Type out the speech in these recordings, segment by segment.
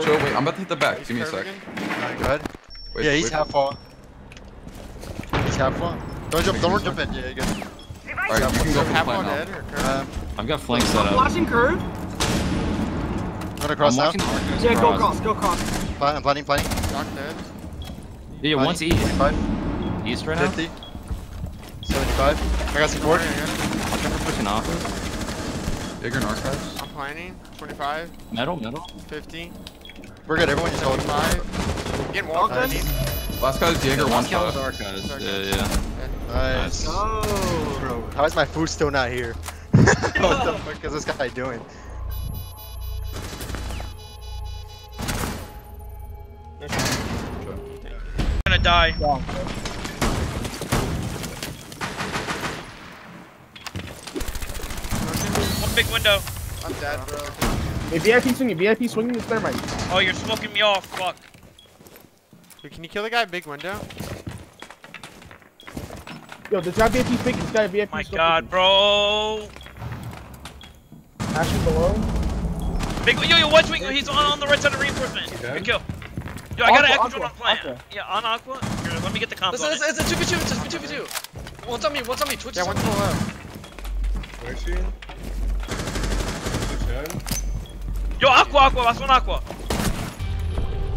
Chill, wait, I'm about to hit the back. Give me a sec. Alright, go ahead. Wait, yeah, he's wait. half wall. He's half wall. Don't jump, don't jump in. Yeah, you good. Alright, you can go for the half plan now. dead? Um, I've got flanks set up. watching curve. gonna cross now. Yeah, go cross. cross, go cross. Plan- I'm planning, planning. Doc dead. Yeah, once east. 25, East right now. 50, 75. I got some cord. I'm pushing off. Bigger in archives. I'm planning. 25, Metal, metal. 50, We're good. Everyone just hold. 25. Getting walked Okay. in. Last guy's Jaeger, one Last guy was shot. Arcos. Arcos. Yeah, yeah. Nice. Oh. Bro, how is my food still not here? what the fuck is this guy doing? I'm gonna die. One big window. I'm dead, bro. Hey, VIP swinging, VIP swinging the thermite. Oh, you're smoking me off. Fuck. Dude, can you kill the guy big window? Yo, this guy VIP speaking, this guy VIP My still God, bro. speaking. Ashing below. Big. Yo, yo, watch wing. He's on, on the right side of reinforcement. Good kill. Yo, I got an Aqua, echo drone on aqua, plant. aqua. Yeah, on aqua. Here, let me get the comp. Listen, on it's, it's a 2v2, it's a 2v2. One's on me, one's on me, Twitch Yeah, is on one me. to the left. Where's she? Yo, aqua, aqua. Last one, aqua.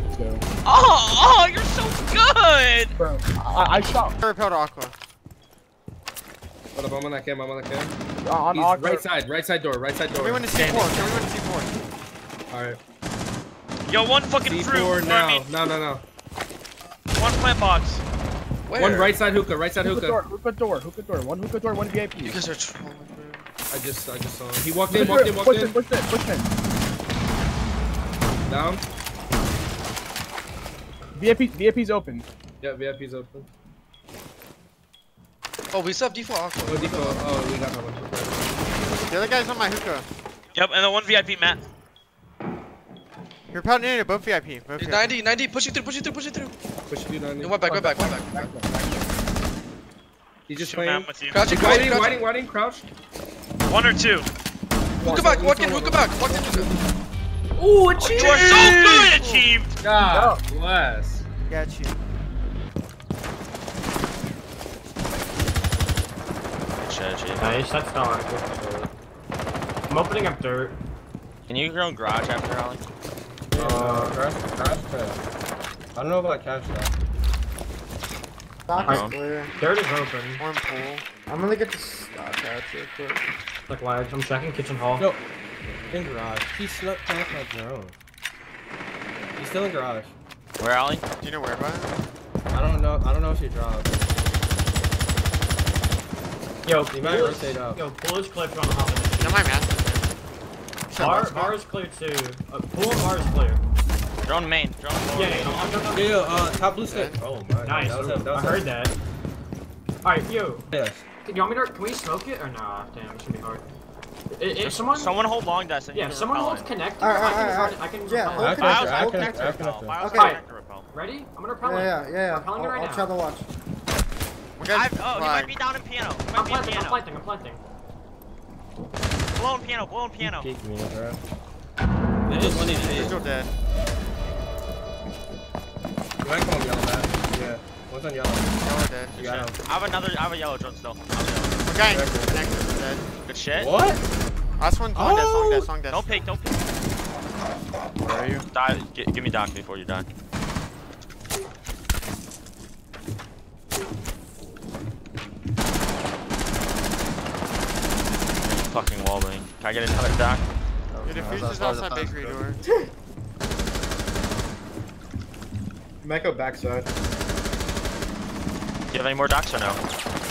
Let's go. Oh, oh, you're so good. Bro, I, I shot I repelled Aqua. Hold up, I'm on that cam, I'm on that cam. uh, on He's Aqua. right side, right side door, right side door. Can we win to C4? Can we win to C4? Alright. Yo, one fucking fruit. C4 or I now. mean, No, no, no. one plant box. Where? One right side hookah, right side Hookah Hookah door, hookah. hookah door, hookah door, one hookah door, one VIP. You guys are trolling, bro. I just, I just saw him. He walked in, walked in, walked push in, in. push in, push in. Down. VIP, VIP's open. Yeah, VIP's open. Oh, we still have default aqua. Oh, default. Oh, we got that one. The other guy's on my hookah. Yep, and then one VIP mat. You're repelled in both VIP. Both He's VIP. 90, 90, pushing through, pushing through, pushing through. Push you down. He went back, went back, went back. He's just Two playing. mat with you. Crouching, crouching, crouching. waiting, waiting, crouched. One or two. Hookah back, walk in, hookah back, walk in, hookah. You are so good, achieved. God bless. Got you. Nice, that's not I'm opening up dirt. Can you grow garage after Ollie? Uh, crash, crash pad. I don't know about cash that. Stock is clear. Dirt is open. One pool. I'm gonna get the stock out real quick. Look large, I'm checking kitchen hall. No. In garage. He's snuck past my drone. He's still in garage. Where, Ollie? Do you know where by? I don't know. I don't know if she dropped. Yo, He might pool is, rotate up. yo, pool is clear from hop in the Is that my master? Bar, bar is clear too. Uh, pool and bar is clear. Drone main. Drone Yeah, yeah, no, I'm jumping. Yeah, yeah, uh, top blue stick. Oh my. Nice, That was that was I heard him. that. Alright, yo, Yes. can you want me to, can we smoke it or nah? Damn, it's gonna be hard. I- If someone, Someone hold long desk. and yeah, if someone repel holds connect, Alright, I can, alright, repel- I can Yeah, repel hold connect. I hold can- connector I can repel. repel. Files, Okay. connector repel. Ready? I'm gonna repel Yeah, it. yeah, yeah, yeah. Repelling it I'll, right I'll now. try to watch. One guy's I've, oh, he might be down in piano. He I'm be in planting, I'm piano. planting, I'm planting. Blow in piano. Blow in piano. Kick me, bro. Ninja's one HP. Angel dead. You might come on yellow, man. Yeah. One's on yellow. Yellow dead. You got him. I have another. I have a yellow drone still. One guy in connector dead. Good shit. What? Last one, long dead, long dead, long dead. Don't pick. Don't pick. Where are you? Die. G give me doc before you die. Fucking wallbang. Can I get another doc? Your That was diffuser's as outside bakery fast door. Might go backside. Do you have any more docs or no?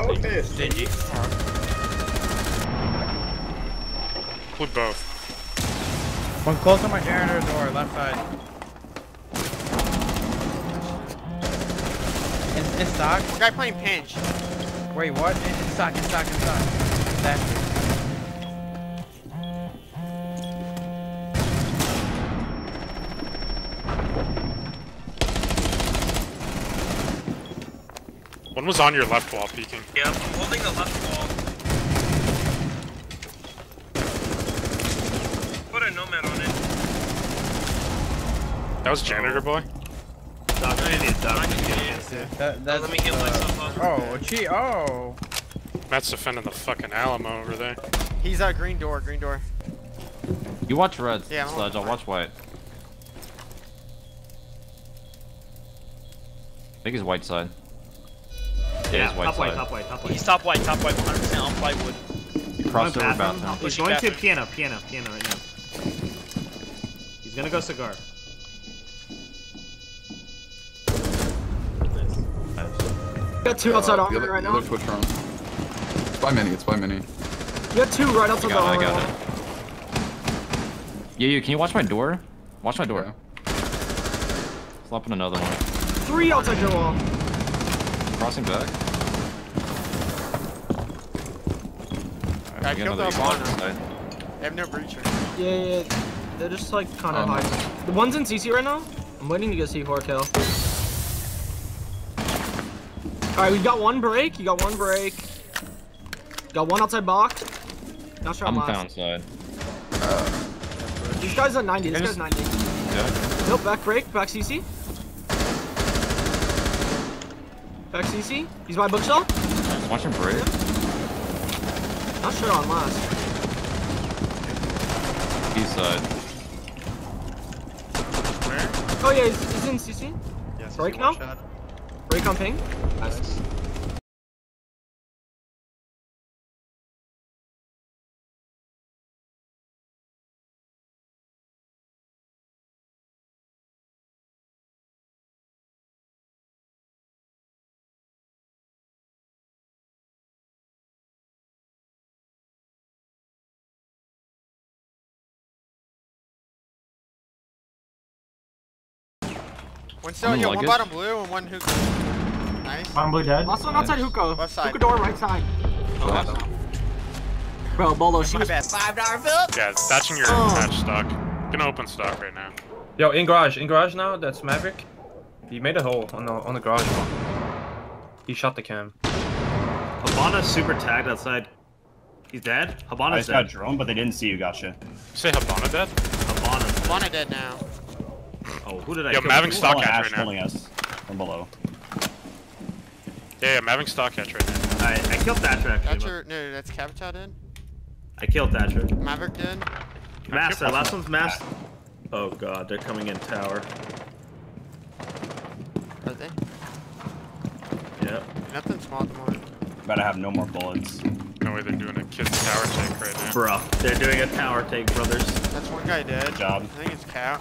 Oh, okay. Stingy. Include both. One close on my janitor door, left side. In, in stock? One guy playing pinch. Wait, what? In, in stock, in stock, in stock. That. One was on your left wall peeking. Yeah, I'm holding the left wall. Put a nomad on it. That was janitor boy. Doc, I need Doc. That, that's, let me heal uh, myself up. Oh, gee, oh. Matt's defending the fucking Alamo over there. He's at green door, green door. You watch red, Yeah, I'm Sledge. I'll watch white. I think he's white side. Yeah, Yeah, he's white top white, top white, top white. He's top white, top white, 100% on plywood. He crossed over bathroom. bathroom. He's Pushing going to piano, piano, piano right now. He's gonna go cigar. got two outside Uh, on other, right now. other Twitch round. It's by mini, it's by mini. You got two right outside got it, I the got it. Yeah, you can you watch my door? Watch my door. Flopping another one. Three outside your wall. Crossing back. I You got killed another the eagle Habana. They have no breacher. Yeah, yeah. They're just like kind of Um, high. The one's in CC right now. I'm waiting to get C4 kill. Alright, we got one break. You got one break. Got one outside box. Not sure I'm I'm found side. This guy's at 90. This guy's 90. Yeah. Nope, back break. Back CC. Back CC. He's by bookshelf. Watch him break. Not sure on last. East side. Oh yeah, he's, he's in CC. Yes, Break now? shot. Break on ping. Nice. One still, I'm yeah, one bottom blue and one hookah. Nice. Bottom blue dead. Last one outside hookah. Left side. Hookah door, right side. Oh, Bro, Bolo, she My was bad. Five dollar bill. Yeah, that's in your Oh. attached stock. Gonna open stock right now. Yo, in garage, in garage now, that's Maverick. He made a hole on the on the garage wall. He shot the cam. Habana's super tagged outside. He's dead. I Habana's just got dead. drone, but they didn't see you. Gotcha. Say Habana dead? Habana's dead. Habana dead now. Oh, who did I Yo, kill? I'm having Who- stock Someone catch right now. killing us from below. Yeah, yeah, I'm having stock catch right now. I, I killed Thatcher actually. Thatcher, no, no, that's Capital dead. I killed Thatcher. Maverick dead. Master, last one's master. Oh god, they're coming in tower. Are they? Yep. Nothing small at the moment. Better have no more bullets. No way they're doing a kid's tower take right now. Bro, they're doing a tower take, brothers. That's one guy dead. Good job. I think it's Cow.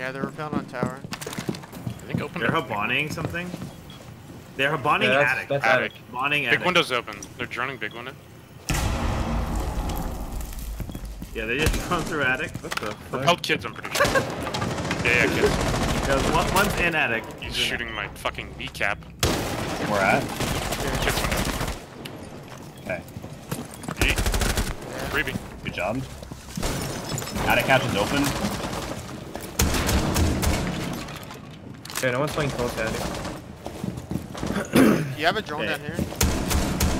Yeah, they're repelled on tower. I think open They're the haboning something. They're haboning Yeah, that's- attic. that's attic. Haboning Big attic. window's open. They're droning big window. Yeah, they just run through attic. What the fuck? Repelled kids, I'm pretty sure. yeah, yeah, kids. There's one, one's in attic. He's shooting my fucking kneecap. Where at? Kids window. Okay. G. Freebie. Good job. Attic hatch is open. Okay, no one's playing close attic. Do you have a drone Okay. down here?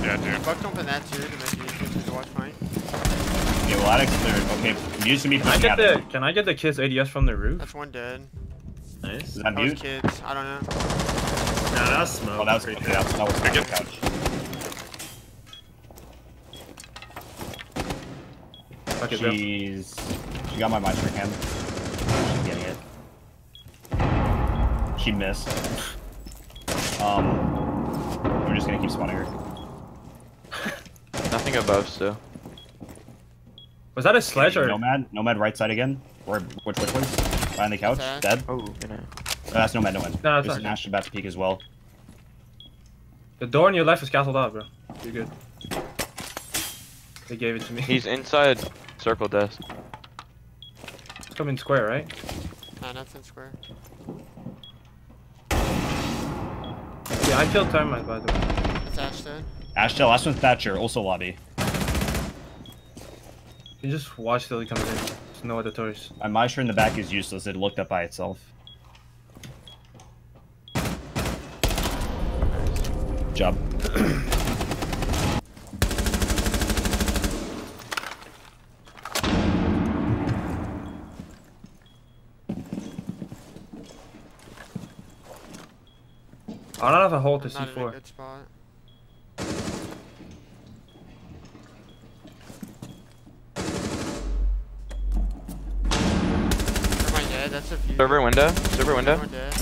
Yeah, dude. Buck open that too to make it easier to watch mine. Yeah, well, attic's clear. Okay, Muse can be Can I pushing get the attic. can I get the kids ADS from the roof? That's one dead. Nice. Is that That was kids. I don't know. No, that was smoke. Oh, that was Pretty okay. That was, that was I get- couch. Okay, She's. She got my maestro cam. She's She missed. Um. We're just gonna keep spawning her. Nothing above still. Was that a sledge or? Nomad? Nomad right side again? Where? Which which place? Behind the couch? Ash. Dead? Oh, gonna. Oh, that's Nomad, Nomad. No, it's There's not. an Ash about to peek as well. The door on your left is castled out, bro. You're good. They gave it to me. He's inside circle desk. It's coming square, right? Nah, nothing square. Yeah, I killed Thermite by the way. That's Ash dead. Ash Tail, last one's Thatcher, also lobby. You just watch till he comes in. There's no other toys. My maestro in the back is useless. It looked up by itself. Job. I don't have a hole to Not in a C4. good spot. Am I dead? That's a few. Server window. Server window. We're dead.